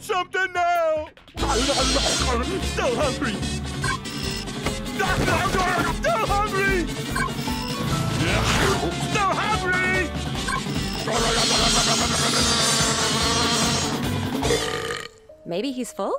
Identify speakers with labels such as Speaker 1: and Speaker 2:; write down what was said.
Speaker 1: eat something now! Still hungry! Still hungry! Still hungry!
Speaker 2: Maybe he's full?